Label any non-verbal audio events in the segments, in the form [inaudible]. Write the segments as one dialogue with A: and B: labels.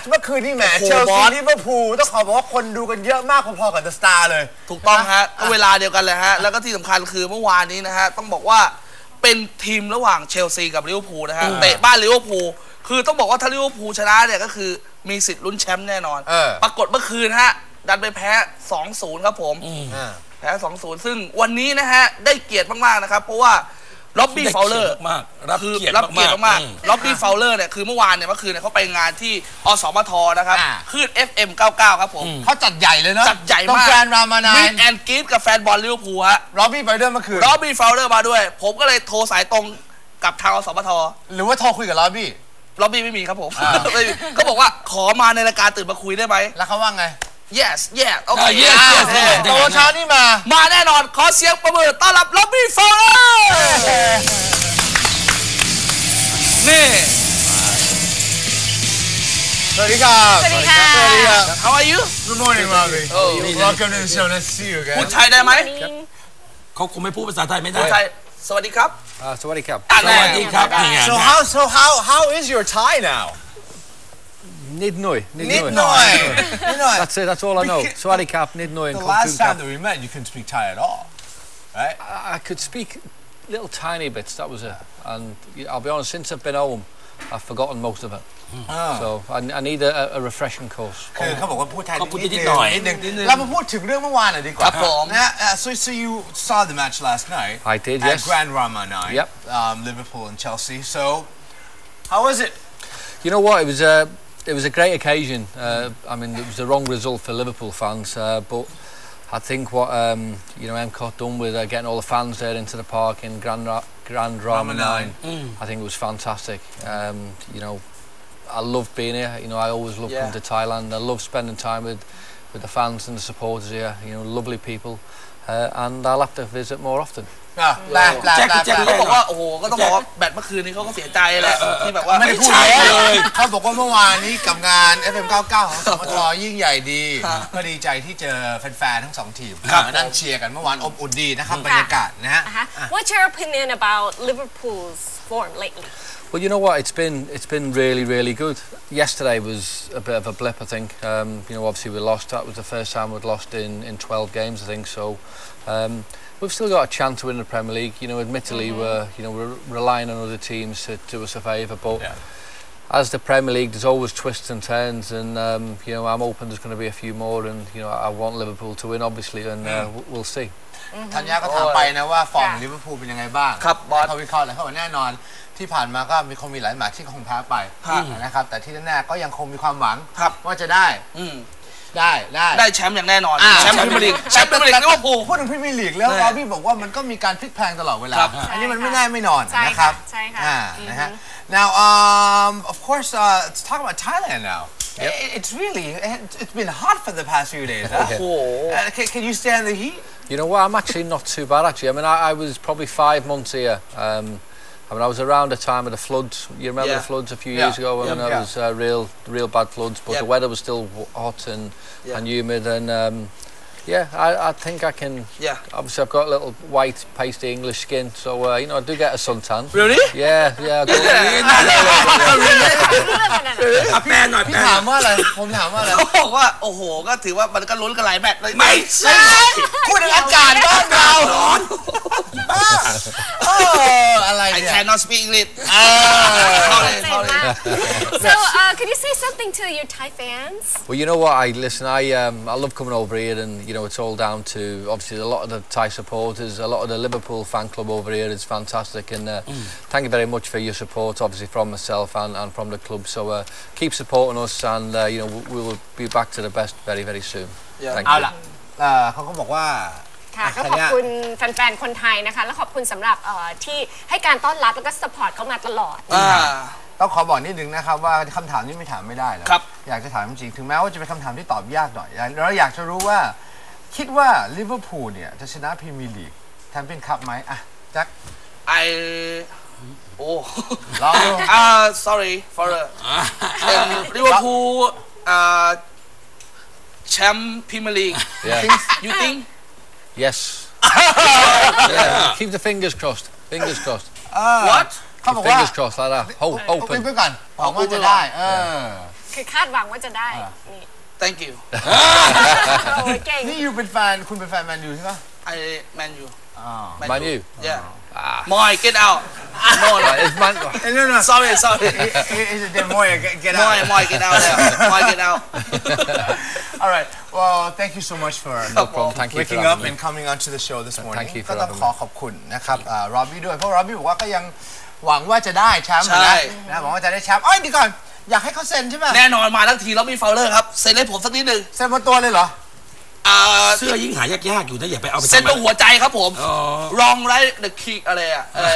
A: ชเมื่อคืนนี่แหม
B: โอ้โห
A: เชล
B: บอ
A: ซี
B: ส
A: ลิเวอร์พูลต้องขอบอกว่าคนดูกันเยอะมากพอๆกับเดอะสตาร์เลย
B: ถูกต้องฮะก็เวลาเดียวกันเลยฮะ แล้วก็ที่สำคัญคือเมื่อวานนี้นะฮะ ต้องบอกว่าเป็นทีมระหว่างเชลซีกับลิเวอร์พูลนะฮะ เตะบ้านลิเวอร์พูลคือต้องบอกว่าถ้าลิเวอร์พูลชนะเนี่ยก็คือมีสิทธิ์ลุ้นแชมป์แน่นอน
A: เออ
B: ปรากฏเมื่อคืนฮะ ดันไปแพ้ 2-0 ครับผม
A: อ่า
B: แพ้ 2-0 ซึ่งวันนี้นะฮะ ได้เกียรติมาก ๆ นะครับ เพราะว่า ร็อบบี้ฟาวเลอร์
C: เกียรติมากๆรับ
B: คือ
C: เกียรติ
B: รับเกียรติ
C: มากๆ
B: มาก
C: อืม
B: ๆร็อบบี้ฟาวเลอร์เนี่ยคือเมื่อวานเนี่ยเมื่อคืนเนี่ยเขาไปงานที่อสมทนะครับ
A: อ่า
B: คลื่น FM 99 ครับผม
A: เขาจัดใหญ่เลยเนาะ
B: จัดใหญ่
A: ต้อง
B: มาก
A: แกรนด์รามานา
B: มี
A: น
B: แอนกรีดกับแฟนบอลลิเวอร์พูลฮะ
A: ร็อบบี้ไปด้วยเมื่อคืน
B: ล็อบบี้เฟลเลอร์มาด้วย ผมก็เลยโทรสายตรงกับทางอสมท
A: หรือว่าโทรคุยกับร็อบบี้
B: ล็อบบี้ไม่มีครับผม
A: อ่า
B: ไม่มีเขาบอกว่าขอมาในรายการตื่นมาคุยได้ไหม
A: แล้วเขาว่าไง
B: yes yes โอเค
C: อ่า yes yes
B: โอเค
C: yes
A: โตเช้านี่มา
B: มาแน่นอนขอเสียงประมือต้อนรับล็อบบี้เฟลเลอร์นี่
A: สวัสดีครับ
D: สวัสดีค่ะ
A: สวัสดีครับ
B: how are you
A: Good morning Robbie
B: Oh.
A: Welcome to the show Nice to see you
B: พูด
A: again
B: ไทยได้ไหม
C: เขาคงไม่พูดภาษาไทยไม่ได้
B: พูดไทยสวัสดีครับ
E: Uh, Sawadee Krab.
B: อะ
C: สวัสดีครับนี่ไง
A: So how so how how is your Thai now
E: Nid [laughs] Noi.
A: นิดหน่อยนิดหน่อย
E: That's it, that's all I know.
A: Because-
E: Sawadee Krab, Nid Noi, and
A: The
E: Kung
A: last
E: Fu
A: time
E: Krab.
A: that we met you couldn't speak Thai at all right
E: I, I could speak little tiny bits, that was it. And y- I'll be honest, since I've been home, I've forgotten most of it. So I, I need a, a- a refreshing course.
A: คือเขาบอกว่าพูดไทย
C: เขาพูดนิดหน่อย
A: นิดนึงเรามาพูดถึงเรื่องเมื่อวานหน่อยดีกว่า
B: ครับผม
A: นะฮะ Uh, so so you saw the match last night
E: I did,
A: at
E: yes.
A: Grand Rama night
E: Yep.
A: um, Liverpool and Chelsea so how was it
E: You know what? It was a it was a great occasion. Uh, I mean, it was the wrong result for Liverpool fans, uh, but I think what um, you know MCOT done with uh, getting all the fans there into the park in Grand Ra- Grand Rama
A: Rama
E: Nine, I think it was fantastic. Um, you know, I love being here. You know, I always love
B: Yeah.
E: coming to Thailand. I love spending time with with the fans and the supporters here. You know, lovely people, uh, and I'll have to visit more often.
A: อะแปลแปล
C: แจ็ค
A: แปล
C: แจ็ค
A: แปล
B: เขาบอกว่าโอ้โหก็ต้องบอกว่าแบตเมื่อคืนนี้เขาก็เสียใจแหละที่แบบว่า
A: ไม่ได้พูด
C: ใช่
A: เลย
C: เลย
A: เขาบอกว่าเมื่อวานนี้กับงาน FM 99 ของสมทยิ่งใหญ่ดี
B: ครับ
A: ก็ดีใจที่เจอแฟนๆทั้งสองทีม
B: ครับ
A: มานั่งเชียร์กันเมื่อวานอบอุ่นดีนะครับบรรยากาศนะฮะ
D: Uh-huh. What's your opinion about Liverpool's form lately?
E: Well, you know what? It's been it's been really really good. Yesterday was a bit of a blip, I think. Um, you know, obviously we lost. That was the first time we'd lost in in 12 games, I think. So um, we've still got a chance to win the Premier League. You know, admittedly mm -hmm. we're you know we're relying on other teams to do us a favour, but.
A: Yeah.
E: As the Premier League, there's always twists and turns, and um, you know I'm hoping there's going to be a few more, and you know I want Liverpool to win, obviously, and uh, w- we'll see.
A: ธัญญาก็ถามไปนะว่าฟอร์ม
D: ค่ะ
A: ลิเวอร์พูลเป็นยังไงบ้าง
B: ครับบอส
A: เขาวิเคราะห์เลยเขาบอกแน่นอน ที่ผ่านมาก็มีคงมีหลายแมตช์ที่คงแพ้ไป
B: ครับ
A: นะครับแต่ที่แน่ๆก็ยังคงมีความหวัง
B: ครับ
A: ว่าจะได้
B: อืม
A: ได้ได้
B: ได้แชมป์อย่างแน่นอน
A: อ่า
B: แชมป์พรีเมียร์ลีกแชมป์พรีเมียร์ลีกลิเวอร์พูล
A: พูดถึงพรีเมียร์ลีกแล้ว
B: ใช่
A: ร็อบบี้บอกว่ามันก็มีการพลิกแพลงตลอดเวลา
B: ครับ
A: อันนี้มันไม่แน่ไม่นอน
D: ใช่ค่ะ
A: นะครับ
D: ใช่ค่ะ
A: อ่า
D: อือฮึ
A: นะฮะ now um of course uh, let's talk about Thailand now It- it's really it's been hot for the past few days huh?
B: โอ้โห
A: Uh, can, can you stand the heat
E: You know what? I'm actually not too bad actually. I mean, I, I was probably five months here. Um, I mean, I was around the time of the floods. You remember
B: Yeah.
E: the floods a few
A: Yeah.
E: years ago? I
A: Yeah.
E: mean,
A: Yeah.
E: that was uh, real, real bad floods. But
B: Yeah.
E: the weather was still w- hot and
B: Yeah.
E: and humid, and um, yeah, I, I think I can.
B: Yeah.
E: Obviously, I've got a little white, pasty English skin, so uh, you know I do get a suntan.
B: Really?
E: Yeah, yeah. I go- [laughs]
C: อ่ะแปลหน่อย
A: พี่
C: แปลหน่
A: ถา
C: อ
A: ม
C: ย
A: ว่าอะไร ผมถามว่าอะไร
B: เขาบอกว่า โอ้โห ก็ถือว่ามันก็ลุ้นกันหลายแมตช์เลย
C: ไม่ใช่
A: พูดถึงอากาศบ้านเราบ้า[laughs] [laughs] เ อออะไร
B: ไอ้
A: เนี่ย
B: แคนนอสปีอังกฤษ [laughs]
A: เออ
B: เข้าเลยเข้าเลย [laughs]
D: So, uh, could you say something to your Thai fans?
E: Well, you know what? I listen. I um, I love coming over here, and you know it's all down to obviously a lot of the Thai supporters, a lot of the Liverpool fan club over here is fantastic, and uh, thank you very much for your support, obviously from myself and, and from the club. So uh, keep supporting us, and uh, you know we, we will be back to the best very very soon.
B: Yeah.
E: Thank
A: เอา
E: you.
A: ล่ะเอ่อเขาก็บอกว่า
D: ค่ะ
A: อะ
D: ก็
A: ธั
D: ข
A: ญ
D: อบ
A: ญา
D: คุณแฟนๆ คนไทยนะคะ แล้วขอบคุณสำหรับเอ่อที่ให้การต้อนรับแล้วก็ support เขามาตลอด
B: อ่า
A: ต้องขอบอกนิดนึงนะครับว่าคำถามนี้ไม่ถามไม่ได้แล้ว
B: ครับ
A: อยากจะถามจริงๆถึงแม้ว่าจะเป็นคำถามที่ตอบยากหน่อยเราอยากจะรู้ว่า คิดว่าลิเวอร์พูลเนี่ยจะชนะพรีเมียร์ลีกแชมเปี้ยนคัพไหมอะแจ็ค
B: ไอโอ้
A: ลองดู
B: อ่า sorry for the เป็นลิเวอร์พูลอ่าแชมป์พรีเมียร์ลีก
E: Yeah.
B: you think
E: Yes. [laughs] yeah. Keep the fingers crossed. Fingers crossed.
B: what
A: เขาบอกว่า
E: Fingers crossed like that. Ho-
A: อุบ
E: open.
A: ไว้ก่อนหวังว่าจะได้ เออ
D: คือคาดหวังว่าจะได้
A: อ่า
D: นี่
B: thank you [laughs] [laughs]
D: โอ้ยเก่ง
A: นี่อยู่เป็นแฟนคุณเป็นแฟนแมนยูใช่ปะ
B: I man you
A: อ๋อ
E: Man U?
B: yeah Moy get out no no
E: Right, it's man,
A: เอ้ย no no
B: sorry sorry
A: is it the Moy get out
B: Moy Moy get out there Moy get out
A: All right well thank you so much for
E: no problem. Thank you for
A: waking up
E: having me.
A: and coming onto the show this morning
E: Thank you
A: ก็
E: for
A: ต้อง
E: having
A: ขอขอบคุณนะครับรอบบี้ด้วย เพราะรอบบี้บอกว่าก็ยังหวังว่าจะได้แชมป์
B: ใช่
A: นะนะหวังว่าจะได้แชมป์เอ้ยเดียวก่อน อยากให้เขาเซ็นใช่ไหม
B: แน่นอนมาทั้งทีแล้วมีฟาวเลอร์ครับ เซ็นให้ผมสักนิดหนึ่ง
A: เซ็นบนตัวเลยเหรอ
B: อ่า
C: เสื้อยิ่งหายากๆอยู่นะอย่าไปเอาไป
B: เซ็น
C: ทำ
B: ตรงหัวใจครับผม
C: อ๋อ
B: รองไรเดอะคิกอะไรอะอะไร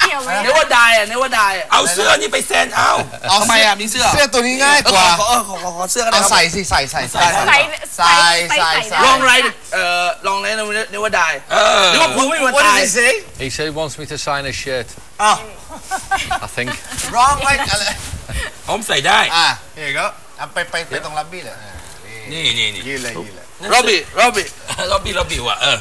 D: เกี่ยวไหม
B: เนว่าได้อะเนว่าได้อะ
C: เอาเสื้อนี่ไปเซ็นเอา
B: ทำไมอะมีเสื้อ
A: เสื้อตัวนี้ง่ายกว่า
B: เออขอเออขอขอขอเสื้อกัน
A: เอา
B: นะครับ
A: ใส่สิใส่ใส่ใส่
D: ใส่ใส่
A: ใส่
D: ใส่
A: ใส่
D: ได้
B: รองไรเอ่อรองไรเนว่าได้
C: เออ
B: หรือว่าผมไม่มีวัน
A: What
B: ตาย
A: did he say
E: He said he wants me to sign his shirt.
A: อ้าว
E: I think.
A: ร้องไว้อะไร
C: ผมใส่ได้
A: อะเฮ้ยก็เอาไปไปไปตรงรับบี้เลยอ่า
C: นี่นี่นี่
A: ยืนเลยยืนเลย
B: โรบี้โรบี้
C: ล็อบบี้ล็อบบี้ว่ะเออ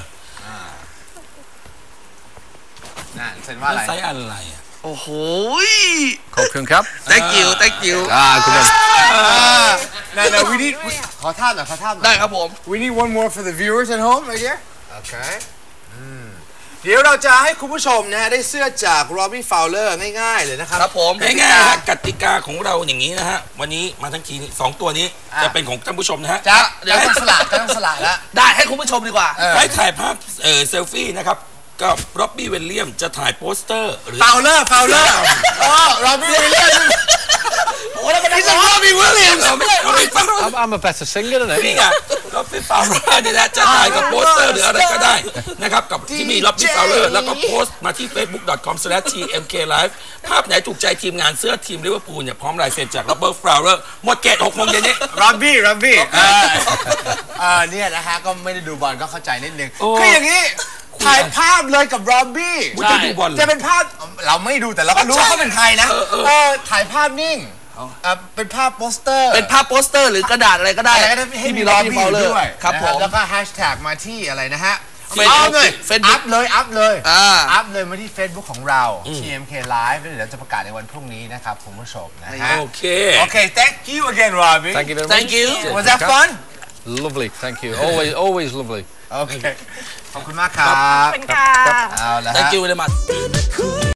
A: น่ะเซ็นว่าอะไร
C: ไซส์อะไรอะ
B: โอ้โห
E: Cocoon cap.
B: thank you thank you
E: Ah, good one.
A: นั่นนะ we need ขอท่าหน่อยขอท่าหน่อย
B: ได้ครับผม
A: We need one more for the viewers at home right here. Okay. อืม เดี๋ยวเราจะให้คุณผู้ชมนะฮะได้เสื้อจาก Robbie Fowler ง่ายๆเลยนะครับ
B: ครับผม
C: ง่ายๆฮะกติกาของเราอย่างนี้นะฮะวันนี้มาทั้งทีนี่สองตัวนี้
A: อะ
C: จะเป็นของท่านผู้ชมนะฮะ
A: จะเดี๋ยวต้องสละจะต้องสละแล้ว
B: ได้ให้คุณผู้ชมดีกว่า
A: เออ
C: ให้ถ่ายภาพเออเซลฟี่นะครับกับร็อบบี้วิลเลียมจะถ่ายโปสเตอร์หรือ
A: Fowler Fowler อ๋อ Robbie Williams
B: โอ้แล้วก็ได้
A: He's a Robbie Williams
C: เราไม่เราไม่ฟัง
E: I'm, I'm a better singer than
C: นี่
E: him.
C: ไง ร็อบบี้ฟาวเลอร์นี่นะจะถ่ายกับโปสเตอร์หรืออะไรก็ได้นะครับกับที่มีร็อบบี้ฟาวเลอร์แล้วก็โพสต์มาที่ facebook.com/tmklive ภาพไหนถูกใจทีมงานเสื้อทีมลิเวอร์พูลเนี่ยพร้อมลายเซ็นจากร็อบบี้ฟาวเลอร์หมดเขต6โมงเย็นนี้
A: Robbie Robbie เออเออเนี่ยนะฮะก็ไม่ได้ดูบอลก็เข้าใจนิดนึงคืออย่างนี้ถ่ายภาพเลยกับ Robbie
C: คุณจะดูบอลเหร
A: จะเป็นภาพเราไม่ดูแต่เราก็รู้ว่าเขาเป็นใครนะ
C: เออ
A: ถ่ายภาพนิ่ง ออเป็นภาพโปสเตอร์
B: เป็นภาพโปสเตอร์หรือกระดาษอะไรก็ได้
A: อะไรก็ได้ให้
B: ที่
A: มี
B: มี
A: ร
B: ร
A: อ
B: อ
A: บบบี้
B: บี้ฟาวเลอร์
A: ด้วย
B: ครับ
A: นะ
B: ผม
A: แล้วก็แฮชแท็กมาที่อะไรนะฮะ
B: Facebook
A: เอาเลย
B: Facebook
A: อัพเลยอัพเลย
B: อ่า
A: อัพเลยมาที่ Facebook ของเรา TMK Live แล้วเดี๋ยวจะประกาศในวันพรุ่งนี้นะครับคุณผู้ชมนะฮะ
C: โอเค
A: โอเค thank you again Robbie
E: Thank you very
B: Thank
E: much.
B: you
E: Cheers.
A: was that
E: Cap.
A: fun
E: Lovely. Thank you. Always, always lovely.
A: โอเคขอบคุณมากครับ
D: เป็นค่ะ
A: เอาละฮะ
B: thank you very much
F: Cool